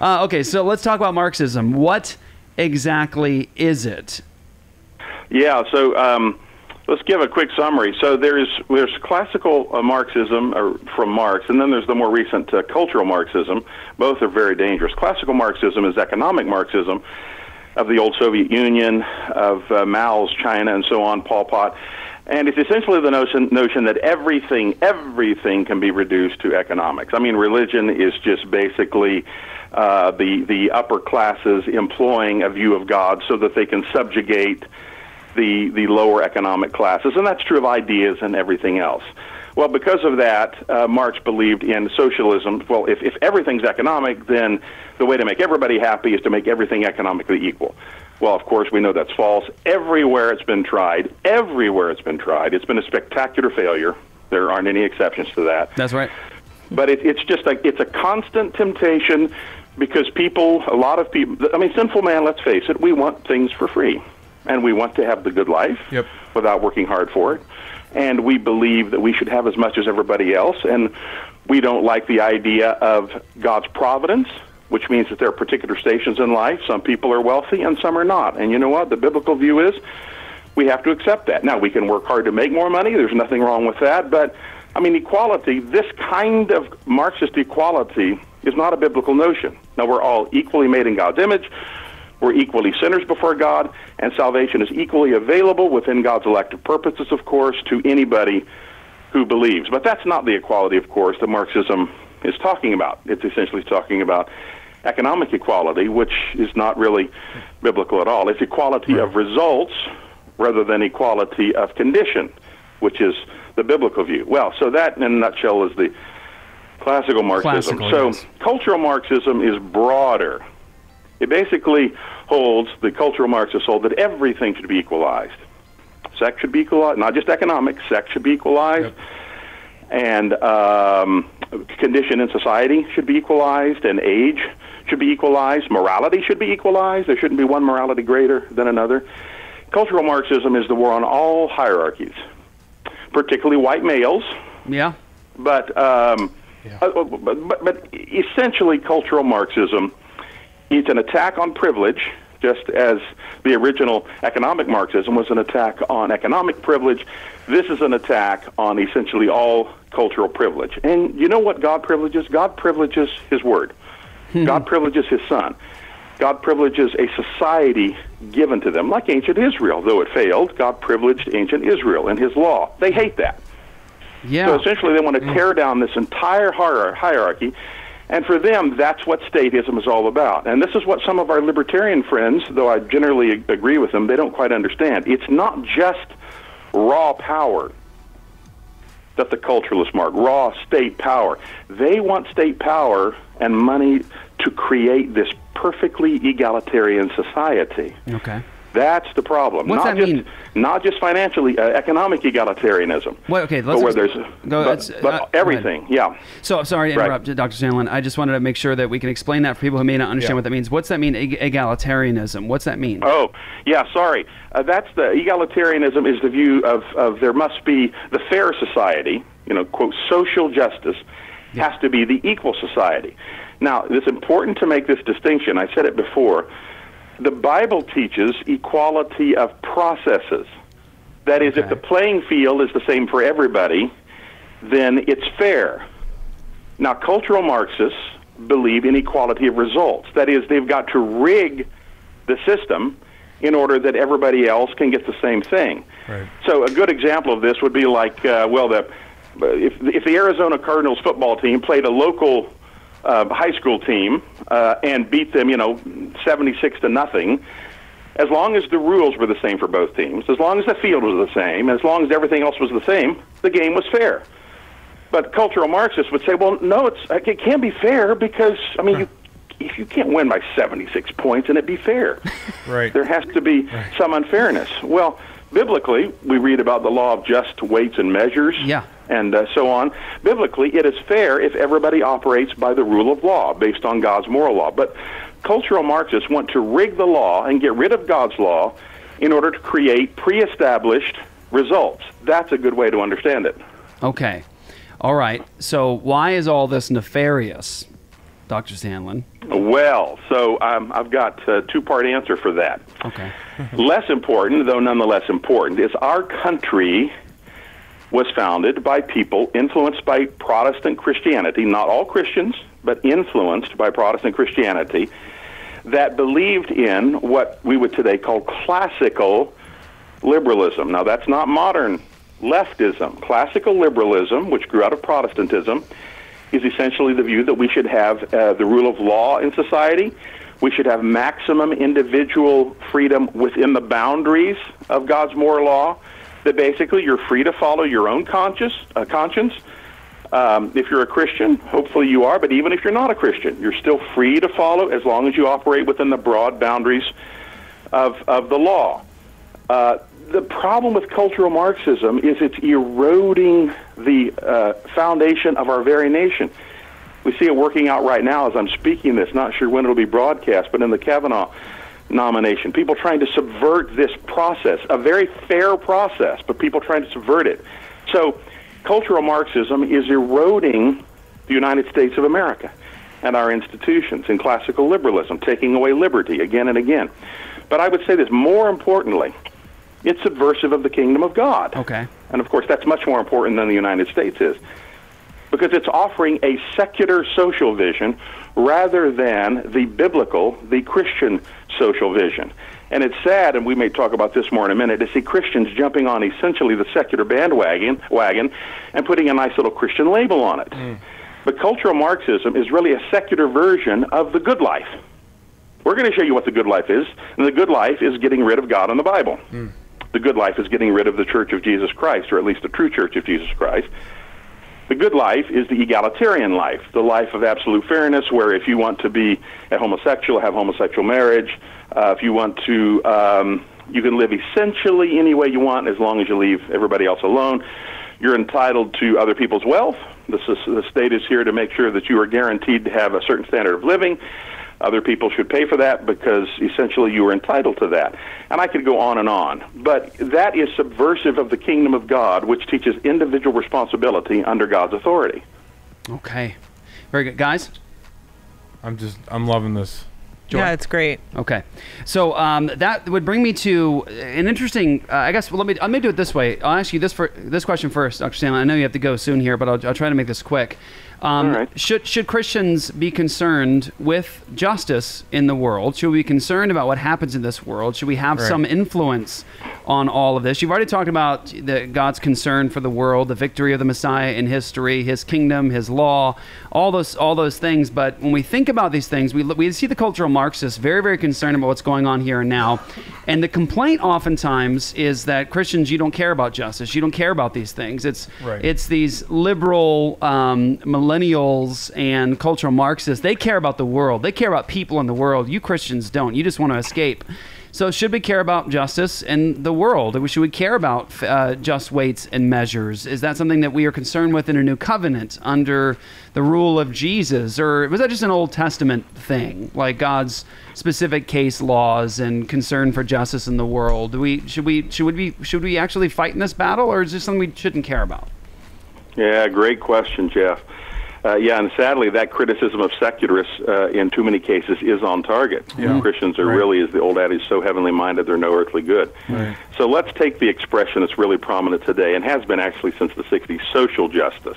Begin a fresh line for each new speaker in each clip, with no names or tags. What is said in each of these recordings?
Uh, okay, so let's talk about Marxism. What exactly is it?
Yeah, so um, let's give a quick summary. So there's there's classical uh, Marxism uh, from Marx, and then there's the more recent uh, cultural Marxism. Both are very dangerous. Classical Marxism is economic Marxism of the old Soviet Union, of uh, Mao's China, and so on, Pol Pot. And it's essentially the notion, notion that everything, everything can be reduced to economics. I mean, religion is just basically uh, the the upper classes employing a view of God so that they can subjugate the the lower economic classes, and that's true of ideas and everything else. Well, because of that, uh, Marx believed in socialism. Well, if, if everything's economic, then the way to make everybody happy is to make everything economically equal. Well, of course, we know that's false. Everywhere it's been tried, everywhere it's been tried, it's been a spectacular failure. There aren't any exceptions to that.
That's right.
But it, it's just like it's a constant temptation because people, a lot of people, I mean, sinful man, let's face it, we want things for free. And we want to have the good life
Yep.
without working hard for it. And we believe that we should have as much as everybody else. And we don't like the idea of God's providence, which means that there are particular stations in life. Some people are wealthy and some are not. And you know what? The biblical view is we have to accept that. Now, we can work hard to make more money. There's nothing wrong with that. But, I mean, equality, this kind of Marxist equality is not a biblical notion. Now, we're all equally made in God's image. We're equally sinners before God, and salvation is equally available within God's elective purposes, of course, to anybody who believes. But that's not the equality, of course, that Marxism is talking about. It's essentially talking about economic equality, which is not really biblical at all. It's equality of results rather than equality of condition, which is the biblical view. Well, so that, in a nutshell, is the classical Marxism.
Classical,
so
yes.
cultural Marxism is broader. It basically holds, the cultural Marxists hold, that everything should be equalized. Sex should be equalized, not just economic, sex should be equalized. And um, condition in society should be equalized, and age should be equalized. Morality should be equalized. There shouldn't be one morality greater than another. Cultural Marxism is the war on all hierarchies, particularly white males,
Yeah.
but um, uh, but, but, but essentially, cultural Marxism is an attack on privilege, just as the original economic Marxism was an attack on economic privilege. This is an attack on essentially all cultural privilege. And you know what God privileges? God privileges His Word. Hmm. God privileges His Son. God privileges a society given to them, like ancient Israel. Though it failed, God privileged ancient Israel in His law. They hate that.
Yeah.
So essentially, they want to hmm. tear down this entire hierarchy. And for them, that's what statism is all about. And this is what some of our libertarian friends, though I generally agree with them, they don't quite understand. It's not just raw power that the cultural Marxists, raw state power. They want state power and money to create this perfectly egalitarian society.
okay.
That's the problem.
What's
not
that
just
mean?
not just financially, uh, economic egalitarianism.
Well, okay,
but
let's
where there's
go-
but, but
uh, go
everything, yeah.
So I'm sorry to
Right.
interrupt, Dr. Sandlin. I just wanted to make sure that we can explain that for people who may not understand
Yeah.
what that means. What's that mean? Eg- egalitarianism. What's that mean?
Oh, yeah, sorry. Uh, that's the egalitarianism is the view of, of there must be the fair society, you know, quote, social justice has to be the equal society. Now, it's important to make this distinction. I said it before. The Bible teaches equality of processes. That is, if the playing field is the same for everybody, then it's fair. Now, cultural Marxists believe in equality of results. That is, they've got to rig the system in order that everybody else can get the same thing.
Right.
So, a good example of this would be like, uh, well, the if if the Arizona Cardinals football team played a local uh, high school team uh, and beat them, you know, seventy-six to nothing. As long as the rules were the same for both teams, as long as the field was the same, as long as everything else was the same, the game was fair. But cultural Marxists would say, well, no, it's it can't be fair because I mean, you, if you can't win by 76 points and it be fair,
Right.
there has to be some unfairness. Well, biblically, we read about the law of just weights and measures,
Yeah.
And uh, so on. Biblically, it is fair if everybody operates by the rule of law, based on God's moral law. But cultural Marxists want to rig the law and get rid of God's law in order to create pre-established results. That's a good way to understand it.
Okay. All right. So why is all this nefarious? Dr. Sandlin?
Well, so um, I've got a two part answer for that.
Okay.
Less important, though nonetheless important, is our country was founded by people influenced by Protestant Christianity, not all Christians, but influenced by Protestant Christianity, that believed in what we would today call classical liberalism. Now, that's not modern leftism. Classical liberalism, which grew out of Protestantism, is essentially the view that we should have uh, the rule of law in society. We should have maximum individual freedom within the boundaries of God's moral law. That basically you're free to follow your own conscience. Uh, conscience. Um, if you're a Christian, hopefully you are, but even if you're not a Christian, you're still free to follow as long as you operate within the broad boundaries of, of the law. Uh, the problem with cultural Marxism is it's eroding the uh, foundation of our very nation. We see it working out right now as I'm speaking this, not sure when it'll be broadcast, but in the Kavanaugh nomination. People trying to subvert this process, a very fair process, but people trying to subvert it. So, cultural Marxism is eroding the United States of America and our institutions in classical liberalism, taking away liberty again and again. But I would say this more importantly, it's subversive of the kingdom of God.
Okay.
And of course, that's much more important than the United States is. Because it's offering a secular social vision rather than the biblical, the Christian social vision. And it's sad, and we may talk about this more in a minute, to see Christians jumping on essentially the secular bandwagon wagon and putting a nice little Christian label on it. Mm. But cultural Marxism is really a secular version of the good life. We're going to show you what the good life is, and the good life is getting rid of God and the Bible. Mm. The good life is getting rid of the Church of Jesus Christ, or at least the true Church of Jesus Christ. The good life is the egalitarian life, the life of absolute fairness, where if you want to be a homosexual, have homosexual marriage. Uh, if you want to, um, you can live essentially any way you want as long as you leave everybody else alone. You're entitled to other people's wealth. Is, the state is here to make sure that you are guaranteed to have a certain standard of living. Other people should pay for that because essentially you are entitled to that. And I could go on and on. But that is subversive of the kingdom of God, which teaches individual responsibility under God's authority.
Okay. Very good. Guys?
I'm just, I'm loving this.
Yeah, it's great.
Okay, so um, that would bring me to an interesting. Uh, I guess well, let me. Let me do it this way. I'll ask you this for this question first, Dr. Sandlin. I know you have to go soon here, but I'll, I'll try to make this quick. Um,
right.
Should should Christians be concerned with justice in the world? Should we be concerned about what happens in this world? Should we have
Right.
some influence on all of this? You've already talked about the, God's concern for the world, the victory of the Messiah in history, His kingdom, His law, all those all those things. But when we think about these things, we we see the cultural Marxists very very concerned about what's going on here and now, and the complaint oftentimes is that Christians you don't care about justice, you don't care about these things. It's
Right.
it's these liberal um, millennials and cultural Marxists. They care about the world. They care about people in the world. You Christians don't. You just want to escape. So should we care about justice in the world? Should we care about uh, just weights and measures? Is that something that we are concerned with in a new covenant under the rule of Jesus, or was that just an Old Testament thing, like God's specific case laws and concern for justice in the world? Do we should we should we should we actually fight in this battle, or is this something we shouldn't care about?
Yeah, great question, Jeff. Uh, yeah, and sadly, that criticism of secularists uh, in too many cases is on target.
Yeah.
Christians are
Right.
really, as the old adage, so heavenly minded they're no earthly good.
Right.
So let's take the expression that's really prominent today and has been actually since the 60s social justice.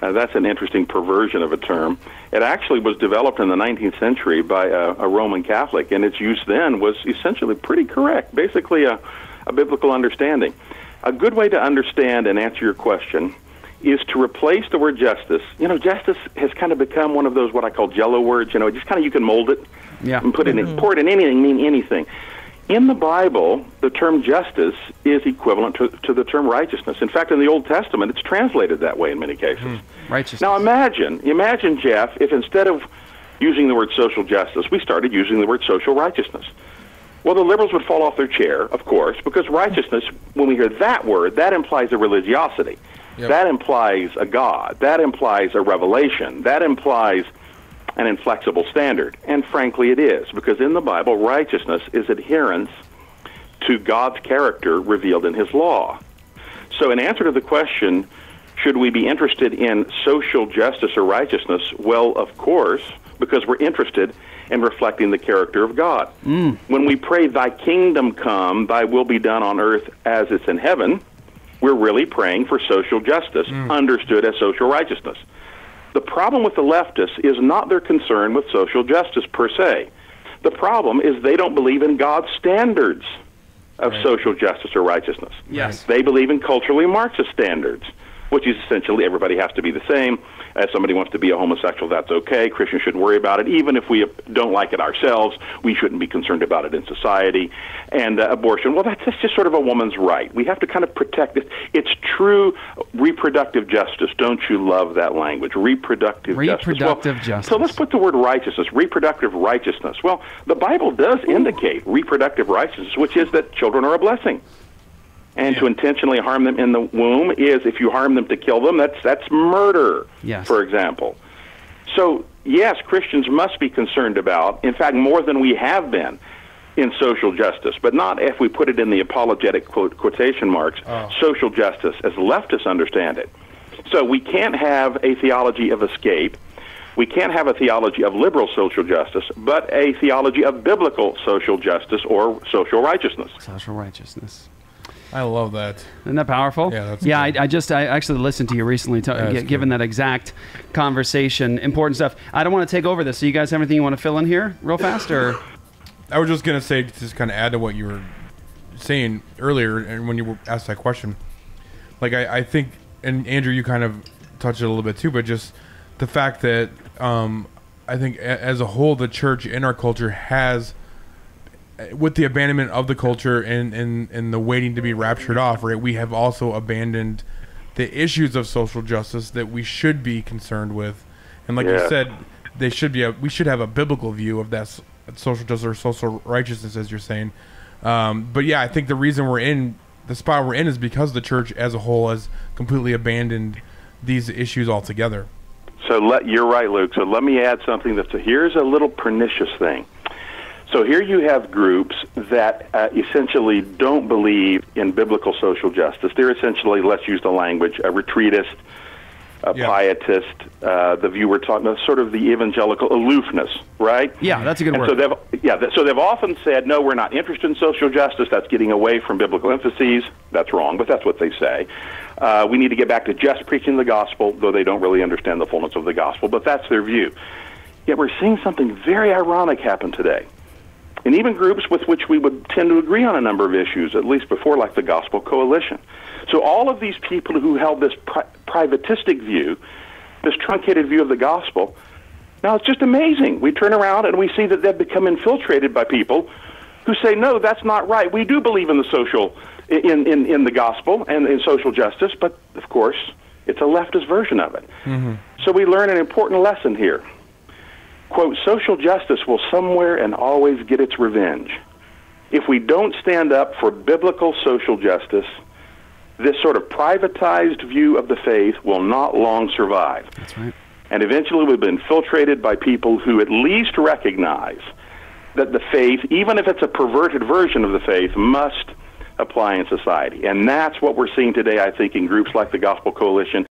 Uh, that's an interesting perversion of a term. It actually was developed in the 19th century by a, a Roman Catholic, and its use then was essentially pretty correct, basically a, a biblical understanding. A good way to understand and answer your question is to replace the word justice. You know, justice has kind of become one of those what I call jello words. You know, just kind of you can mold it
Yeah.
and put it in, mm-hmm. pour it in anything, mean anything. In the Bible, the term justice is equivalent to, to the term righteousness. In fact, in the Old Testament, it's translated that way in many cases. Hmm.
Righteousness.
Now imagine, imagine, Jeff, if instead of using the word social justice, we started using the word social righteousness. Well, the liberals would fall off their chair, of course, because righteousness, when we hear that word, that implies a religiosity.
Yep.
That implies a God. That implies a revelation. That implies an inflexible standard. And frankly, it is, because in the Bible, righteousness is adherence to God's character revealed in His law. So, in answer to the question, Should we be interested in social justice or righteousness? Well, of course, because we're interested in reflecting the character of God.
Mm.
When we pray, Thy kingdom come, Thy will be done on earth as it's in heaven, we're really praying for social justice, mm. understood as social righteousness. The problem with the leftists is not their concern with social justice per se. The problem is they don't believe in God's standards of social justice or righteousness.
Yes.
They believe in culturally Marxist standards, which is essentially everybody has to be the same. If somebody wants to be a homosexual, that's okay. Christians shouldn't worry about it. Even if we don't like it ourselves, we shouldn't be concerned about it in society. And uh, abortion, well, that's, that's just sort of a woman's right. We have to kind of protect it. It's true reproductive justice. Don't you love that language? Reproductive,
Reproductive
justice. Well,
justice.
So let's put the word righteousness, reproductive righteousness. Well, the Bible does indicate reproductive righteousness, which is that children are a blessing. And to intentionally harm them in the womb is, if you harm them to kill them, that's that's murder.
Yes.
For example. So yes, Christians must be concerned about, in fact, more than we have been, in social justice, but not if we put it in the apologetic quote, quotation marks, oh. social justice as leftists understand it. So we can't have a theology of escape. We can't have a theology of liberal social justice, but a theology of biblical social justice or social righteousness.
Social righteousness.
I love that.
Isn't that powerful?
Yeah, that's
yeah. I. I just I actually listened to you recently, to,
That's
gi- given that exact conversation. Important stuff. I don't want to take over this. So you guys have anything you want to fill in here, real fast, or
I was just gonna say, to just kind of add to what you were saying earlier, and when you were asked that question, like I, I think, and Andrew, you kind of touched it a little bit too, but just the fact that um, I think a- as a whole, the church in our culture has, with the abandonment of the culture and and and the waiting to be raptured off, right? We have also abandoned the issues of social justice that we should be concerned with, and like you said, they should be. A, we should have a biblical view of that social justice or social righteousness, as you're saying. Um, but yeah, I think the reason we're in the spot we're in is because the church as a whole has completely abandoned these issues altogether.
So let, you're right, Luke. So let me add something that's here's a little pernicious thing. So here you have groups that uh, essentially don't believe in biblical social justice. They're essentially, let's use the language, a retreatist, a
Yeah.
pietist, uh, the view we're talking about, sort of the evangelical aloofness, right?
yeah, that's a good
And
word.
so they've yeah, th- so they've often said, no, we're not interested in social justice. That's getting away from biblical emphases. That's wrong, but that's what they say. Uh, we need to get back to just preaching the gospel, though they don't really understand the fullness of the gospel. But that's their view. Yet we're seeing something very ironic happen today. And even groups with which we would tend to agree on a number of issues, at least before, like the Gospel Coalition. So all of these people who held this pri- privatistic view, this truncated view of the gospel, now it's just amazing. We turn around and we see that they've become infiltrated by people who say, no, that's not right. We do believe in the social, in, in, in the gospel and in social justice, but of course, it's a leftist version of it. Mm-hmm. So we learn an important lesson here. Quote, social justice will somewhere and always get its revenge. If we don't stand up for biblical social justice, this sort of privatized view of the faith will not long survive.
that's right.
And eventually we've been infiltrated by people who at least recognize that the faith, even if it's a perverted version of the faith, must apply in society. And that's what we're seeing today, I think, in groups like the Gospel Coalition